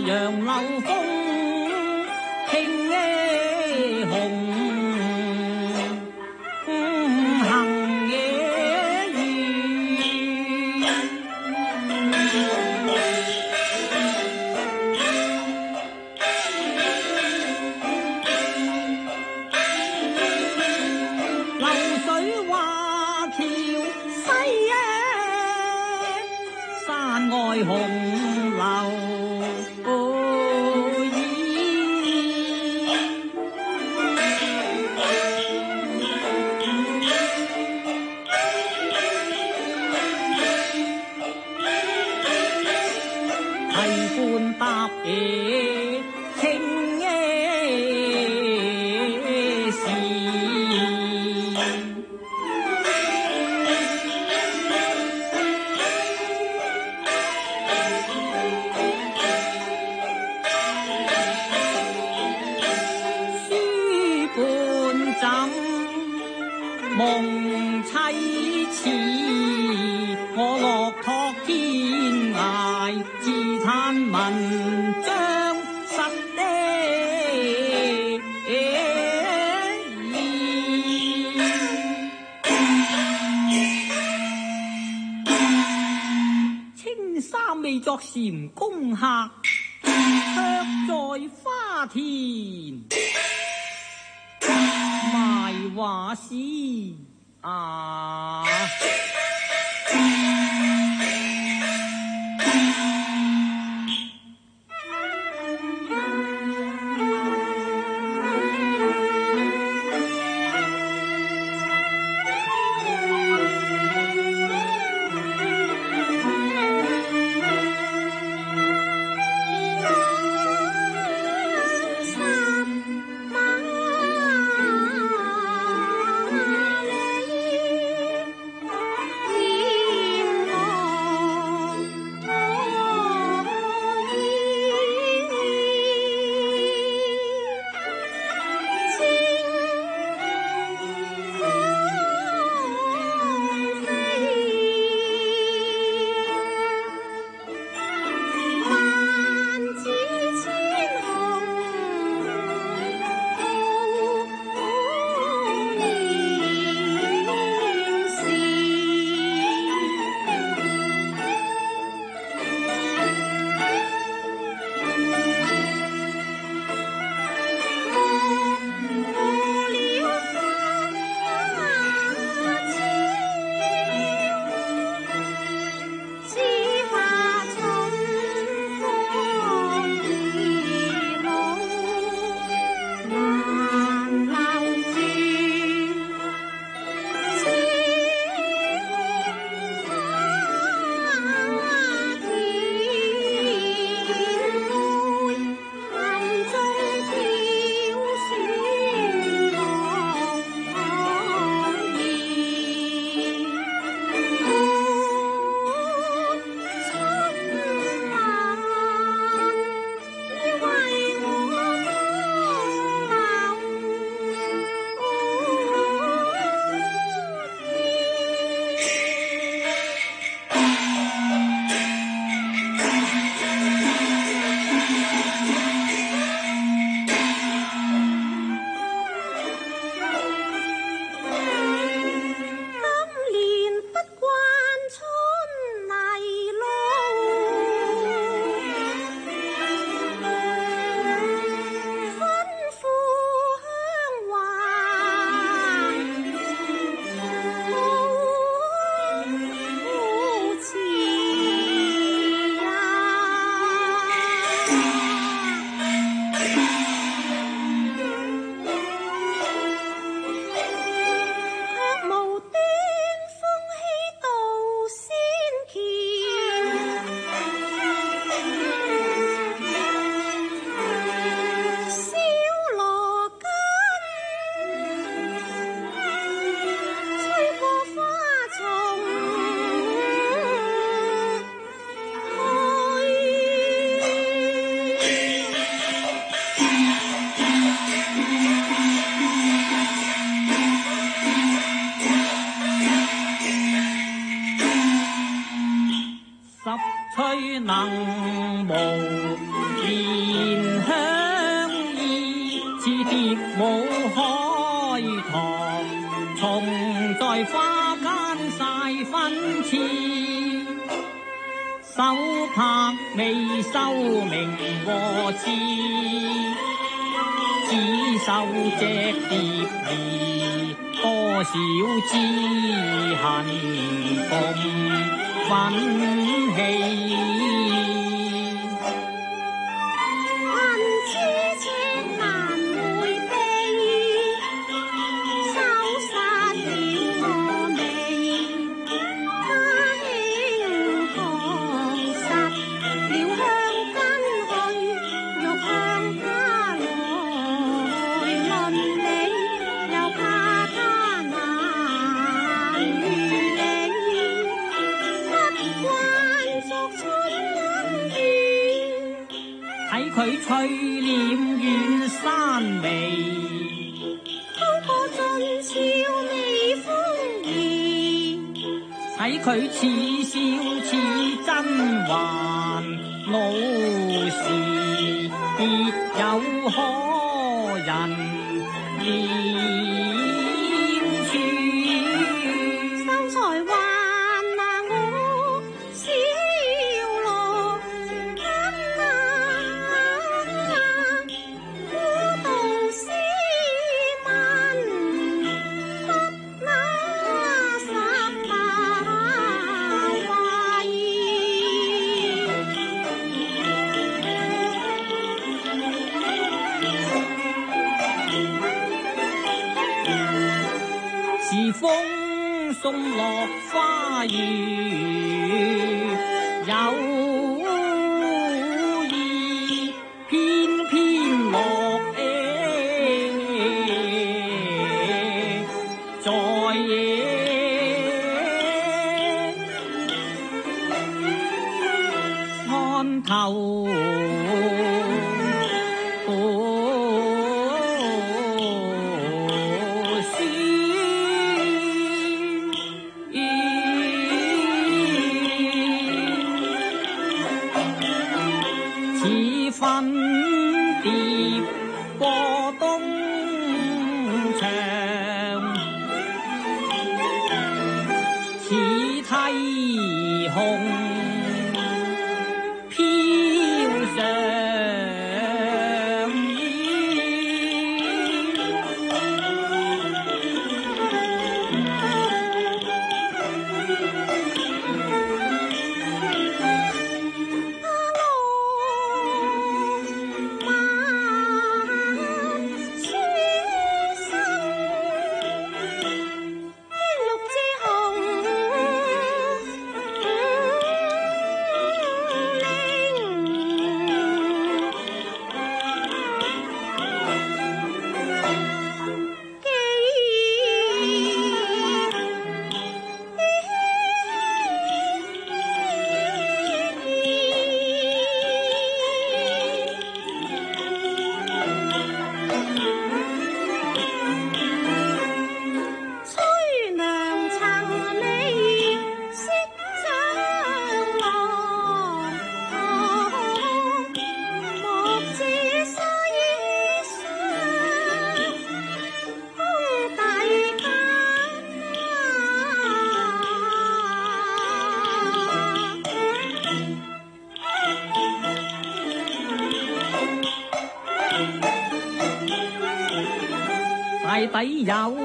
杨柳风，轻依红。巴西啊！修名和字，只收只孽儿，多少知恨，共分气。别有可人意。一有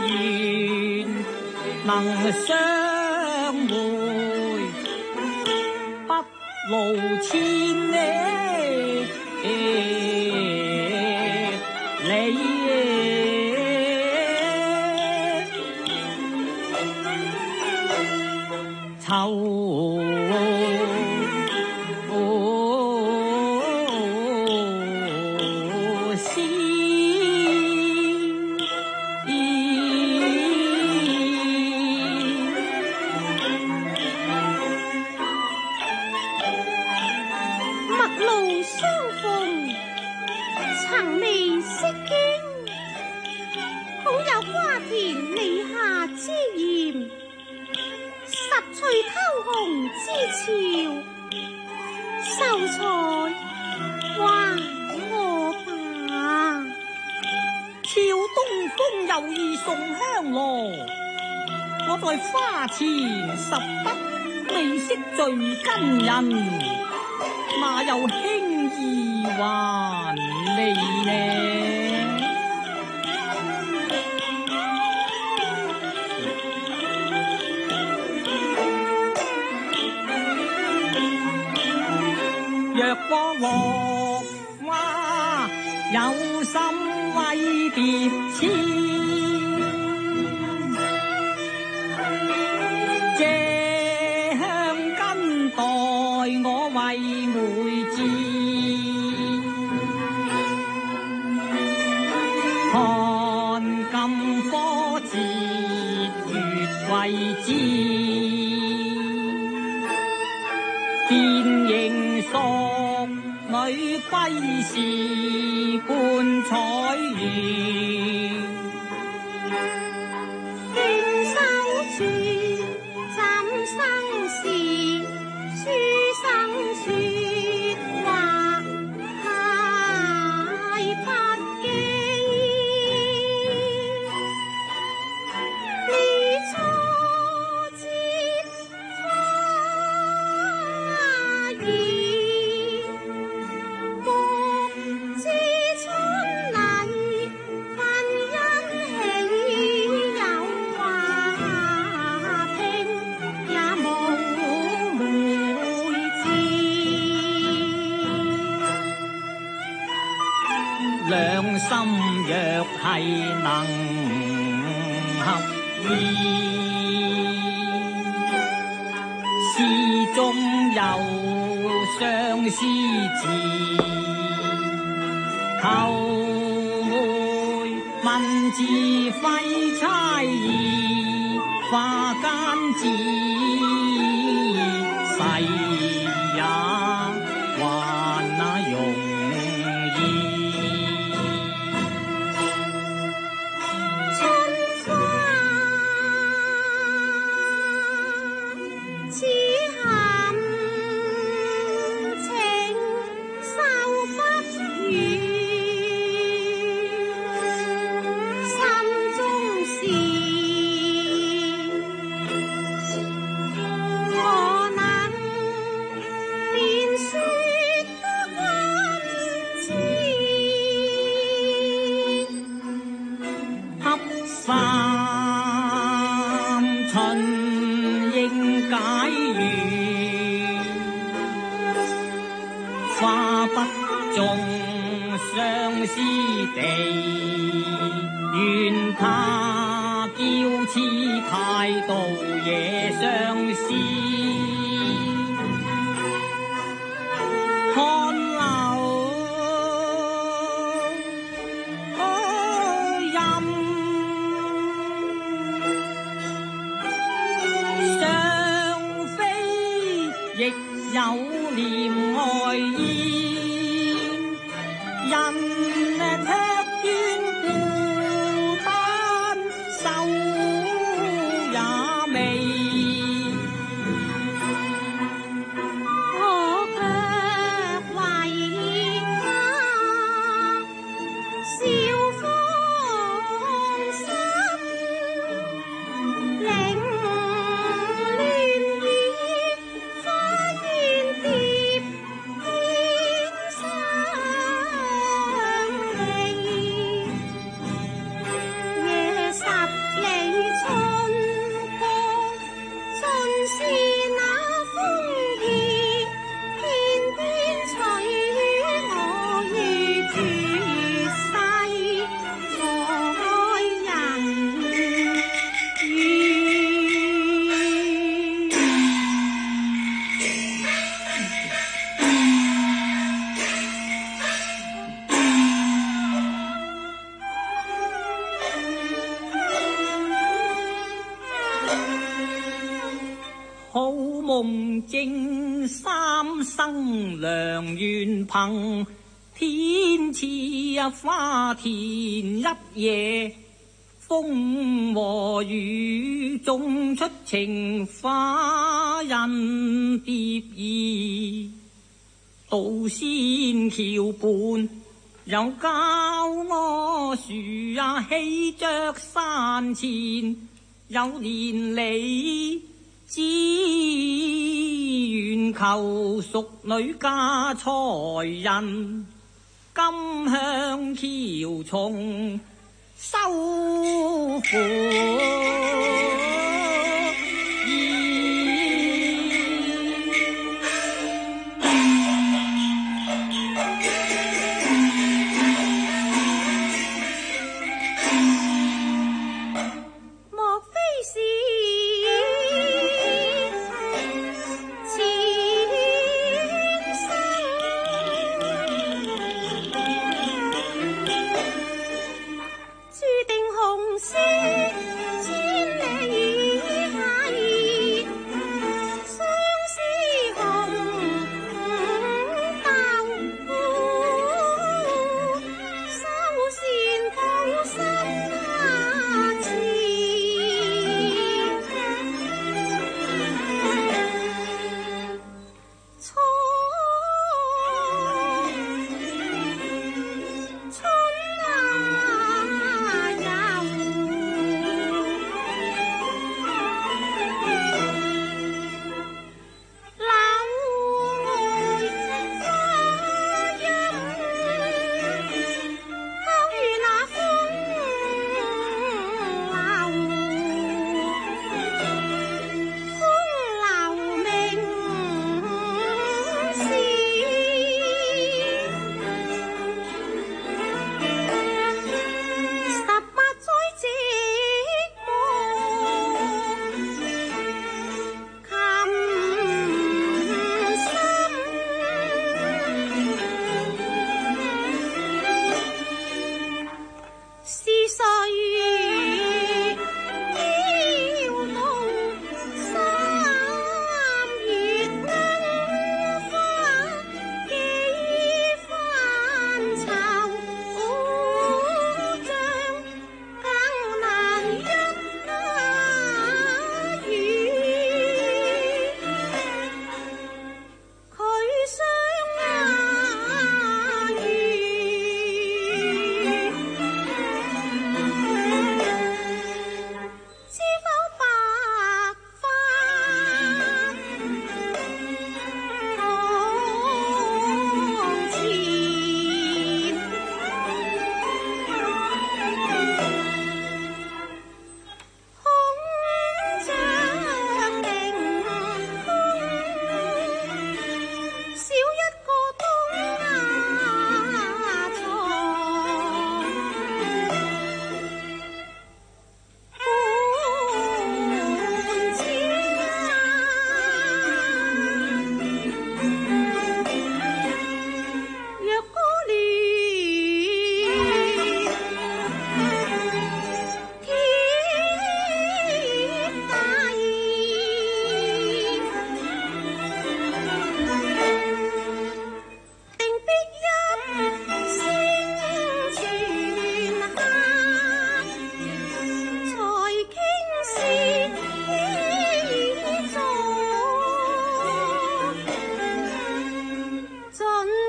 缘能相会，不劳千里愁。在花前，十笔，未识最根人，哪有轻易还你呢？若果落花有心，为别痴。便形淑女归时，冠彩云。两心若系能合意，诗中有相思字，后会文字挥猜疑，化间字。凭天赐呀，花田一夜风和雨，种出情花人蝶意。渡仙桥畔有交柯树呀，起着山前有连理。只愿求淑女嫁才人，金香飘重收款。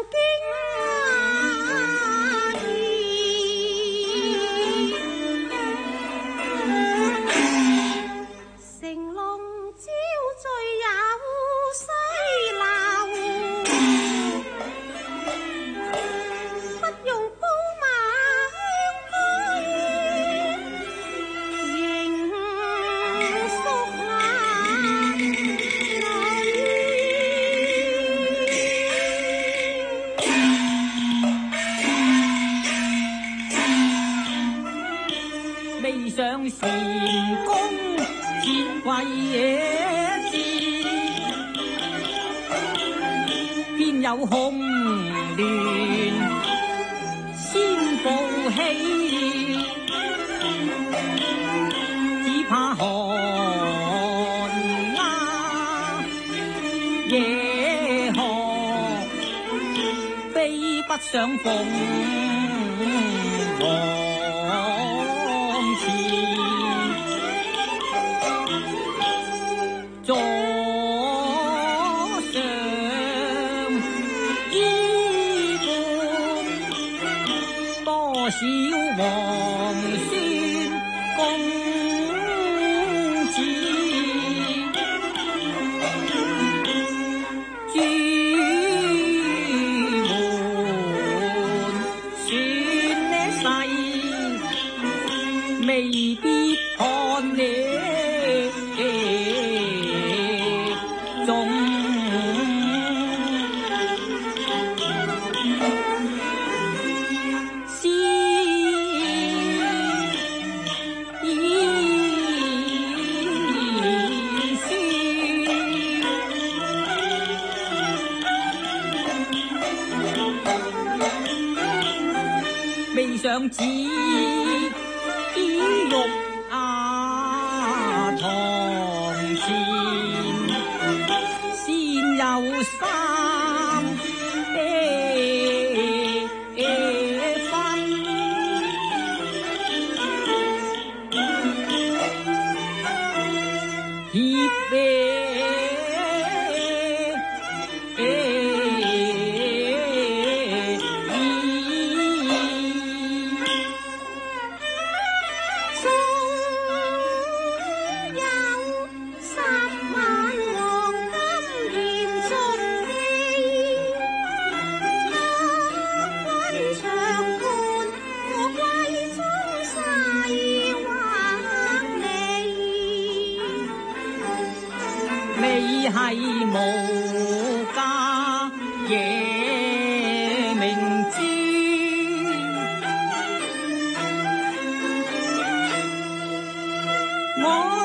king 相逢。未必看你。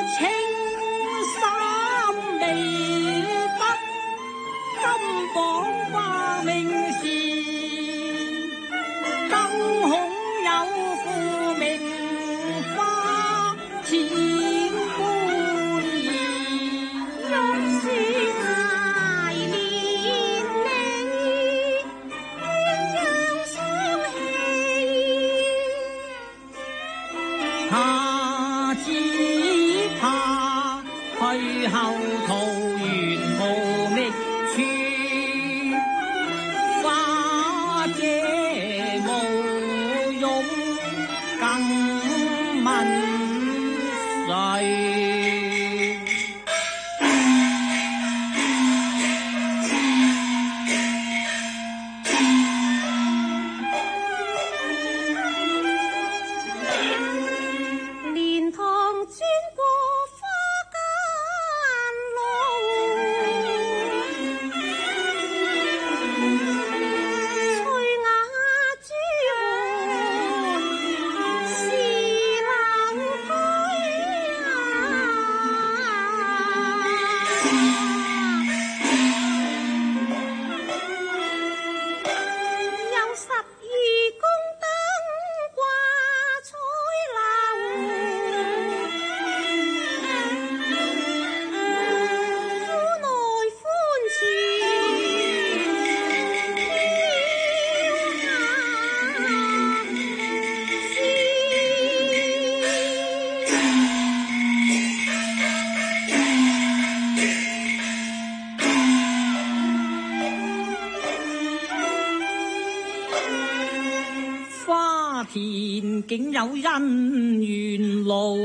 青山未得，金榜挂名时。竟有姻缘路。